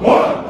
One.